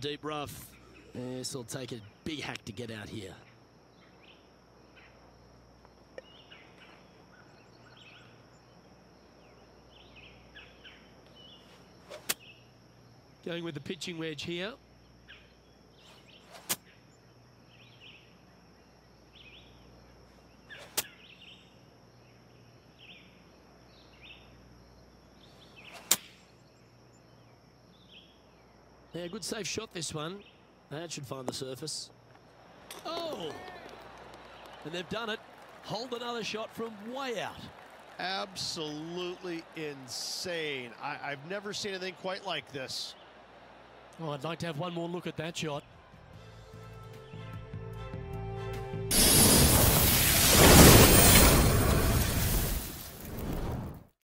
Deep rough. This will take a big hack to get out here. Going with the pitching wedge here. Yeah, good safe shot this one. That should find the surface. Oh! And they've done it. Hold another shot from way out. Absolutely insane. I, I've never seen anything quite like this. Oh, I'd like to have one more look at that shot.